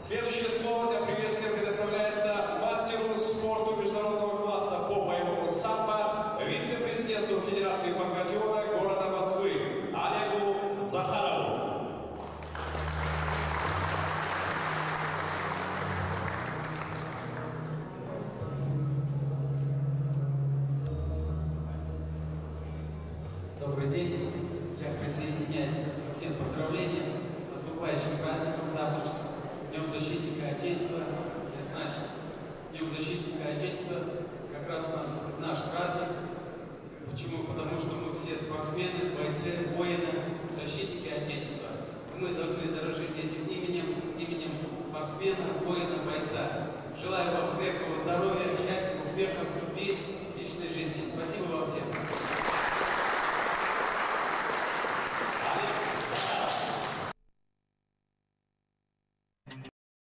Следующее слово для приветствия предоставляется мастеру спорту международного класса по боевому самбо, вице-президенту Федерации панкратиона города Москвы Олегу Захарову. Добрый день. Я присоединяюсь ко всем поздравлениям Отечества. Что Днем Защитника Отечества как раз у нас наш праздник. Почему? Потому что мы все спортсмены, бойцы, воины, защитники Отечества. И мы должны дорожить этим именем, именем спортсмена, воина, бойца. Желаю вам крепкого здоровья, счастья, успехов, любви,